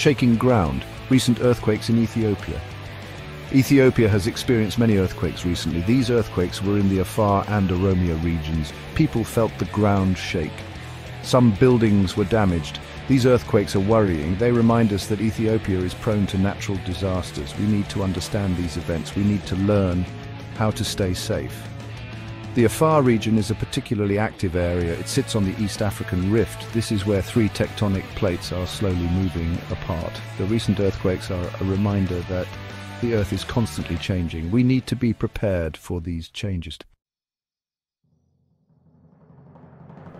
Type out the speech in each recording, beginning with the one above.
shaking ground, recent earthquakes in Ethiopia. Ethiopia has experienced many earthquakes recently. These earthquakes were in the Afar and Oromia regions. People felt the ground shake. Some buildings were damaged. These earthquakes are worrying. They remind us that Ethiopia is prone to natural disasters. We need to understand these events. We need to learn how to stay safe. The Afar region is a particularly active area. It sits on the East African Rift. This is where three tectonic plates are slowly moving apart. The recent earthquakes are a reminder that the Earth is constantly changing. We need to be prepared for these changes.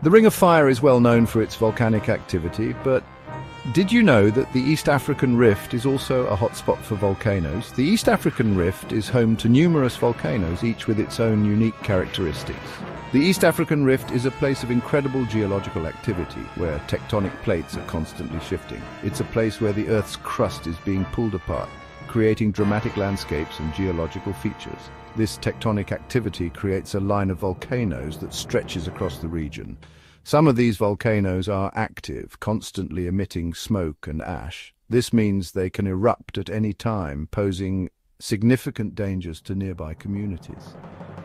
The Ring of Fire is well known for its volcanic activity, but did you know that the East African Rift is also a hotspot for volcanoes? The East African Rift is home to numerous volcanoes, each with its own unique characteristics. The East African Rift is a place of incredible geological activity, where tectonic plates are constantly shifting. It's a place where the Earth's crust is being pulled apart, creating dramatic landscapes and geological features. This tectonic activity creates a line of volcanoes that stretches across the region. Some of these volcanoes are active, constantly emitting smoke and ash. This means they can erupt at any time, posing significant dangers to nearby communities.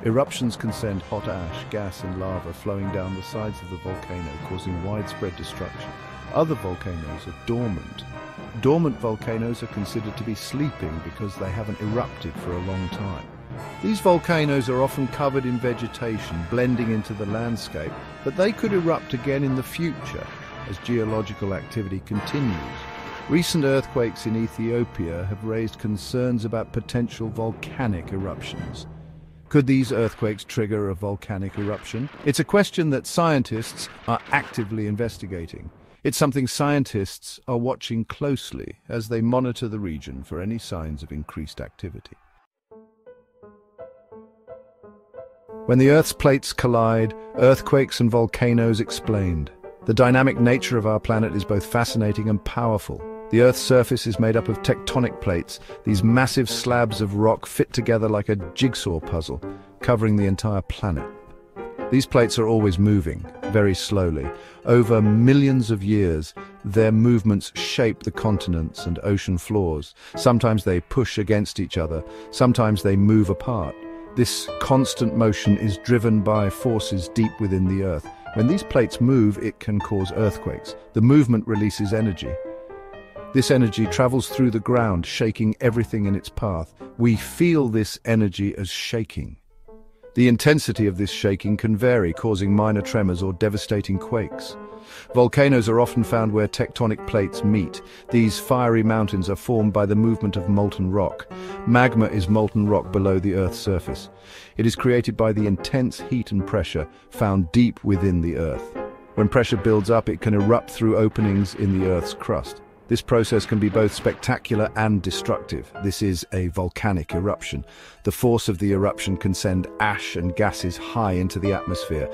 Eruptions can send hot ash, gas and lava flowing down the sides of the volcano, causing widespread destruction. Other volcanoes are dormant. Dormant volcanoes are considered to be sleeping because they haven't erupted for a long time. These volcanoes are often covered in vegetation, blending into the landscape, but they could erupt again in the future as geological activity continues. Recent earthquakes in Ethiopia have raised concerns about potential volcanic eruptions. Could these earthquakes trigger a volcanic eruption? It's a question that scientists are actively investigating. It's something scientists are watching closely as they monitor the region for any signs of increased activity. When the Earth's plates collide, earthquakes and volcanoes explode. The dynamic nature of our planet is both fascinating and powerful. The Earth's surface is made up of tectonic plates. These massive slabs of rock fit together like a jigsaw puzzle, covering the entire planet. These plates are always moving, very slowly. Over millions of years, their movements shape the continents and ocean floors. Sometimes they push against each other, sometimes they move apart. This constant motion is driven by forces deep within the Earth. When these plates move, it can cause earthquakes. The movement releases energy. This energy travels through the ground, shaking everything in its path. We feel this energy as shaking. The intensity of this shaking can vary, causing minor tremors or devastating quakes. Volcanoes are often found where tectonic plates meet. These fiery mountains are formed by the movement of molten rock. Magma is molten rock below the Earth's surface. It is created by the intense heat and pressure found deep within the Earth. When pressure builds up, it can erupt through openings in the Earth's crust. This process can be both spectacular and destructive. This is a volcanic eruption. The force of the eruption can send ash and gases high into the atmosphere.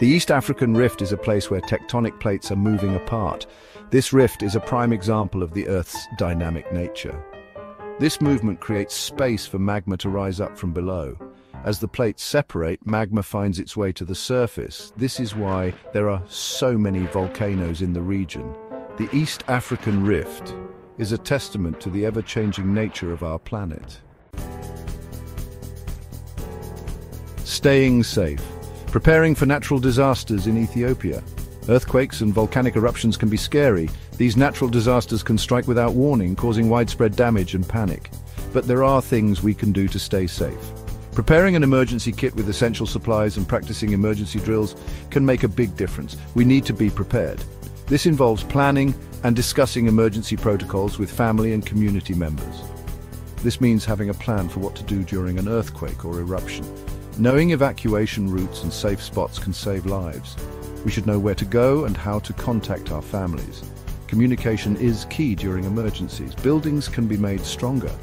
The East African Rift is a place where tectonic plates are moving apart. This rift is a prime example of the Earth's dynamic nature. This movement creates space for magma to rise up from below. As the plates separate, magma finds its way to the surface. This is why there are so many volcanoes in the region. The East African Rift is a testament to the ever-changing nature of our planet. Staying safe. Preparing for natural disasters in Ethiopia. Earthquakes and volcanic eruptions can be scary. These natural disasters can strike without warning, causing widespread damage and panic. But there are things we can do to stay safe. Preparing an emergency kit with essential supplies and practicing emergency drills can make a big difference. We need to be prepared. This involves planning and discussing emergency protocols with family and community members. This means having a plan for what to do during an earthquake or eruption. Knowing evacuation routes and safe spots can save lives. We should know where to go and how to contact our families. Communication is key during emergencies. Buildings can be made stronger.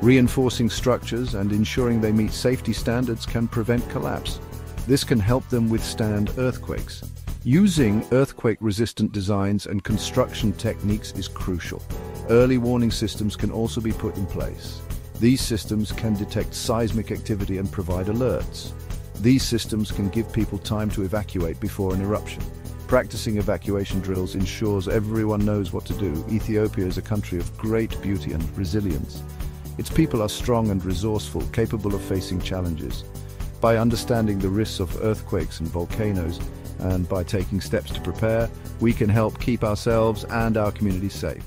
Reinforcing structures and ensuring they meet safety standards can prevent collapse. This can help them withstand earthquakes. Using earthquake-resistant designs and construction techniques is crucial. Early warning systems can also be put in place. These systems can detect seismic activity and provide alerts. These systems can give people time to evacuate before an eruption. Practicing evacuation drills ensures everyone knows what to do. Ethiopia is a country of great beauty and resilience. Its people are strong and resourceful, capable of facing challenges. By understanding the risks of earthquakes and volcanoes, and by taking steps to prepare, we can help keep ourselves and our communities safe.